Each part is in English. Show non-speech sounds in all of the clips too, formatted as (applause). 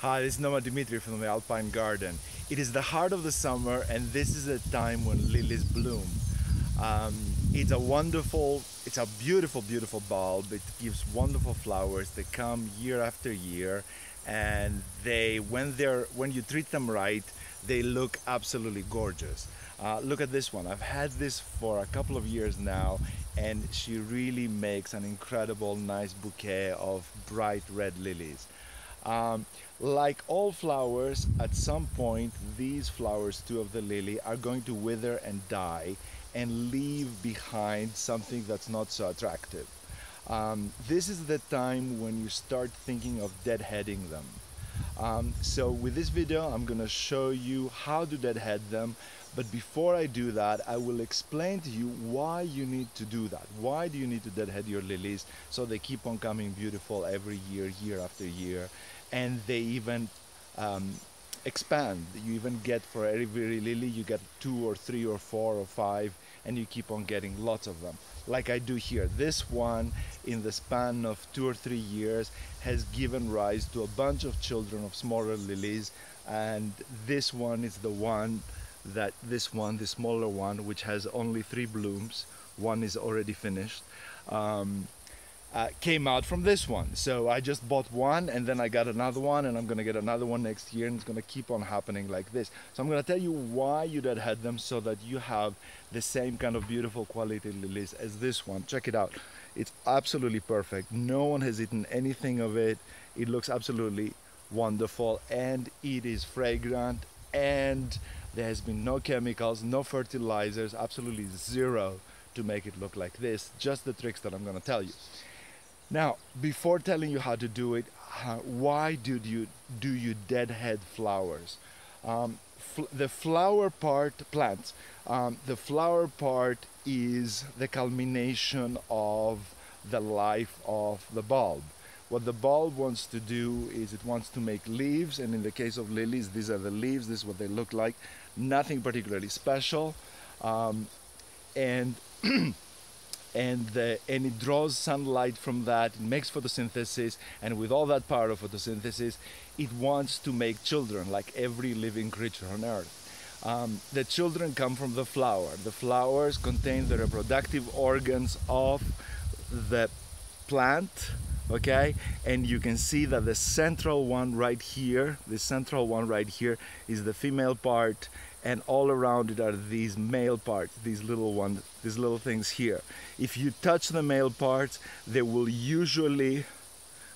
Hi, this is Nomad Dimitri from the Alpine Garden. It is the heart of the summer and this is a time when lilies bloom. Um, it's a wonderful, it's a beautiful, beautiful bulb. It gives wonderful flowers. They come year after year and they, when they're, when you treat them right, they look absolutely gorgeous. Uh, look at this one. I've had this for a couple of years now and she really makes an incredible nice bouquet of bright red lilies. Um, like all flowers, at some point, these flowers too of the lily are going to wither and die and leave behind something that's not so attractive. Um, this is the time when you start thinking of deadheading them. Um, so with this video, I'm gonna show you how to deadhead them. But before I do that, I will explain to you why you need to do that. Why do you need to deadhead your lilies so they keep on coming beautiful every year, year after year, and they even um, expand. You even get for every lily, you get two or three or four or five, and you keep on getting lots of them. Like I do here. This one, in the span of two or three years, has given rise to a bunch of children of smaller lilies, and this one is the one that this one, the smaller one, which has only three blooms, one is already finished. Um, uh, came out from this one. So I just bought one and then I got another one and I'm gonna get another one next year and it's gonna keep on happening like this. So I'm gonna tell you why you deadhead them so that you have the same kind of beautiful quality lilies as this one. Check it out. It's absolutely perfect. No one has eaten anything of it. It looks absolutely wonderful and it is fragrant and there has been no chemicals, no fertilizers, absolutely zero to make it look like this. Just the tricks that I'm gonna tell you. Now, before telling you how to do it, why do you do you deadhead flowers? Um, fl the flower part, plants, um, the flower part is the culmination of the life of the bulb. What the bulb wants to do is it wants to make leaves, and in the case of lilies, these are the leaves, this is what they look like. Nothing particularly special. Um, and (clears throat) and the, and it draws sunlight from that it makes photosynthesis and with all that power of photosynthesis it wants to make children like every living creature on earth um, the children come from the flower the flowers contain the reproductive organs of the plant okay? And you can see that the central one right here the central one right here is the female part and all around it are these male parts these little ones these little things here. If you touch the male parts they will usually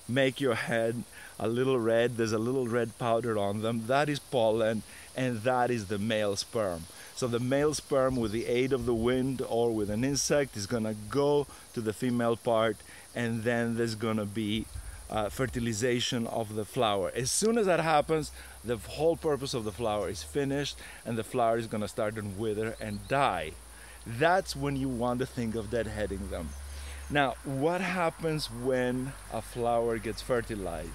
make your head a little red. There's a little red powder on them. That is pollen and that is the male sperm so the male sperm with the aid of the wind or with an insect is to go to the female part and then there's to be uh, fertilization of the flower. As soon as that happens, the whole purpose of the flower is finished and the flower is to start to wither and die. That's when you want to think of deadheading them. Now, what happens when a flower gets fertilized?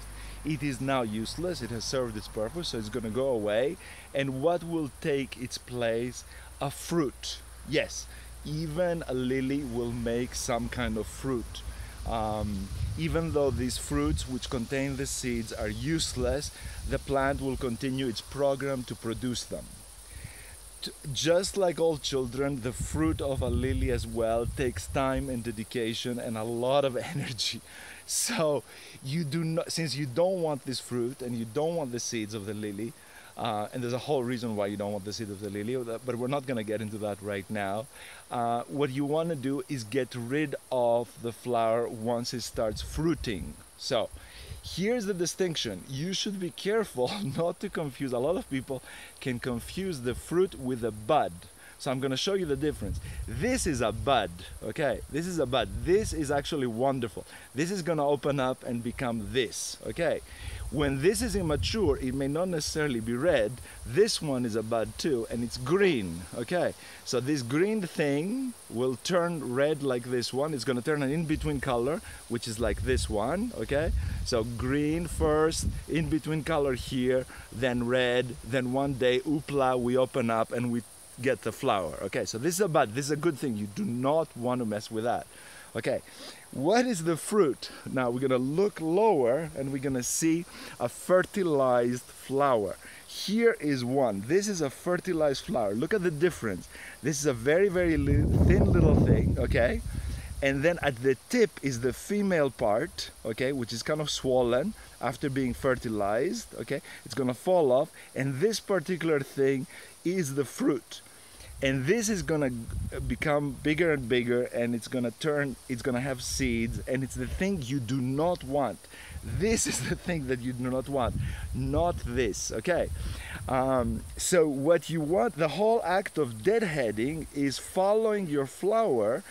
It is now useless, it has served its purpose, so it's going to go away. And what will take its place? A fruit. Yes, even a lily will make some kind of fruit. Um, even though these fruits which contain the seeds are useless, the plant will continue its program to produce them. Just like all children, the fruit of a lily as well takes time and dedication and a lot of (laughs) energy. So you do not, since you don't want this fruit and you don't want the seeds of the lily, uh, and there's a whole reason why you don't want the seed of the lily, but we're not going to get into that right now. Uh, what you want to do is get rid of the flower once it starts fruiting. So here's the distinction. You should be careful (laughs) not to confuse. A lot of people can confuse the fruit with the bud. So I'm going to show you the difference. This is a bud, okay? This is a bud. This is actually wonderful. This is going to open up and become this, okay? When this is immature, it may not necessarily be red. This one is a bud too, and it's green, okay? So this green thing will turn red like this one. It's gonna turn an in-between color, which is like this one, okay? So green first, in-between color here, then red, then one day, oopla, we open up and we get the flower, okay? So this is a bud, this is a good thing. You do not want to mess with that. Okay, What is the fruit? Now we're gonna look lower and we're gonna see a fertilized flower. Here is one. This is a fertilized flower. Look at the difference. This is a very, very li thin little thing, okay? And then at the tip is the female part, okay, which is kind of swollen after being fertilized, okay? It's gonna fall off. And this particular thing is the fruit and this is gonna become bigger and bigger and it's gonna turn it's gonna have seeds and it's the thing you do not want. This (laughs) is the thing that you do not want not this okay? Um, so what you want the whole act of deadheading is following your flower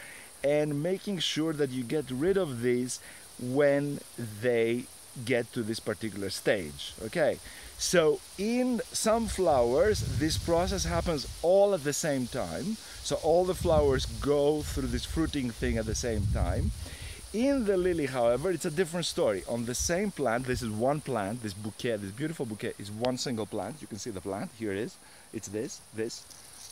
and making sure that you get rid of these when they get to this particular stage okay so in some flowers, this process happens all at the same time. So all the flowers go through this fruiting thing at the same time. In the lily, however, it's a different story. On the same plant, this is one plant, this bouquet, this beautiful bouquet is one single plant. You can see the plant, here it is. It's this, this,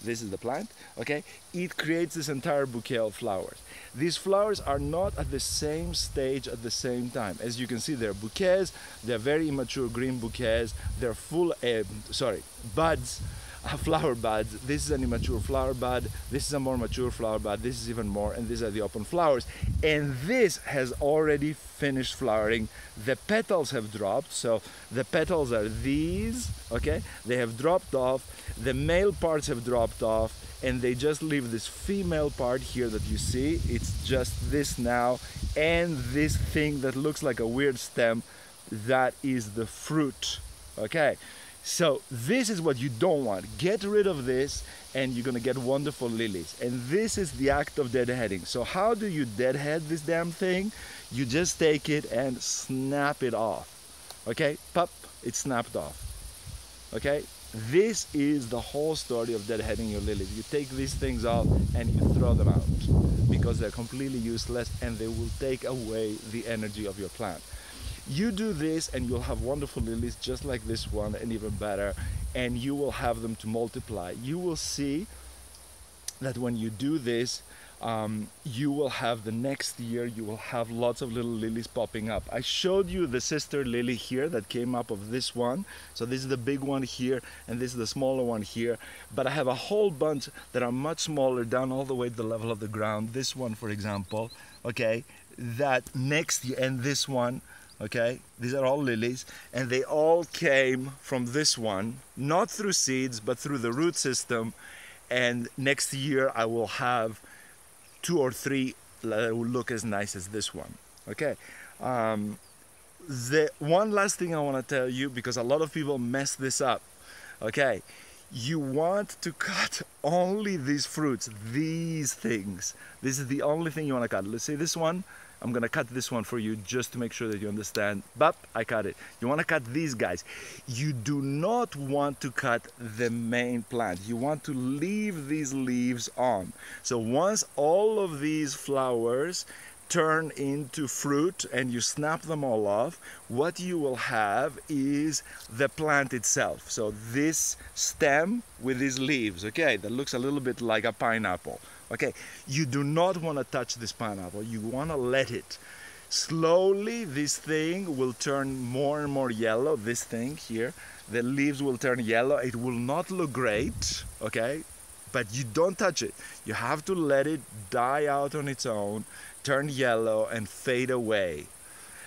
this is the plant, okay? It creates this entire bouquet of flowers. These flowers are not at the same stage at the same time. As you can see, they're bouquets, they're very immature green bouquets, they're full, uh, sorry, buds, flower buds. This is an immature flower bud. This is a more mature flower bud. This is even more, and these are the open flowers. And this has already finished flowering. The petals have dropped, so the petals are these, okay? They have dropped off. The male parts have dropped off, and they just leave this female part here that you see. It's just this now, and this thing that looks like a weird stem, that is the fruit, okay? So this is what you don't want. Get rid of this and you're gonna get wonderful lilies. And this is the act of deadheading. So how do you deadhead this damn thing? You just take it and snap it off. Okay, pop, it's snapped off. Okay, this is the whole story of deadheading your lilies. You take these things off and you throw them out because they're completely useless and they will take away the energy of your plant. You do this and you'll have wonderful lilies just like this one and even better and you will have them to multiply. You will see that when you do this, um, you will have the next year, you will have lots of little lilies popping up. I showed you the sister lily here that came up of this one. So this is the big one here and this is the smaller one here. But I have a whole bunch that are much smaller down all the way to the level of the ground. This one, for example, okay, that next year and this one, okay? These are all lilies. And they all came from this one not through seeds but through the root system. And next year I will have two or three that will look as nice as this one okay? Um, the one last thing I want to tell you because a lot of people mess this up okay? You want to (laughs) cut only these fruits these things. This is the only thing you want to cut. Let's say this one I'm gonna cut this one for you just to make sure that you understand. But I cut it. You wanna cut these guys. You do not want to cut the main plant. You want to leave these leaves on. So once all of these flowers turn into fruit and you snap them all off, what you will have is the plant itself. So this stem with these leaves, okay, that looks a little bit like a pineapple. Okay, you do not want to touch this pineapple. You want to let it. Slowly, this thing will turn more and more yellow. This thing here, the leaves will turn yellow. It will not look great, okay? But you don't touch it. You have to let it die out on its own, turn yellow, and fade away.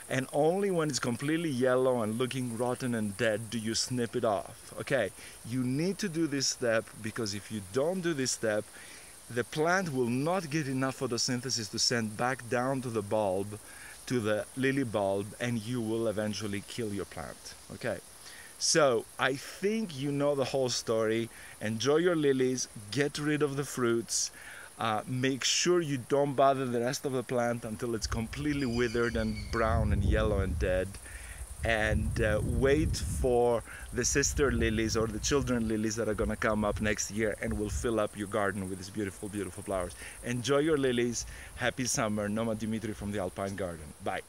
And only when it's completely yellow and looking rotten and dead do you snip it off. Okay, you need to do this step because if you don't do this step, the plant will not get enough photosynthesis to send back down to the bulb, to the lily bulb, and you will eventually kill your plant. Okay. So I think you know the whole story. Enjoy your lilies, get rid of the fruits, uh, make sure you don't bother the rest of the plant until it's completely withered and brown and yellow and dead and uh, wait for the sister lilies or the children lilies that are going to come up next year and will fill up your garden with these beautiful beautiful flowers. Enjoy your lilies. Happy summer. Nomad dimitri from the alpine garden. Bye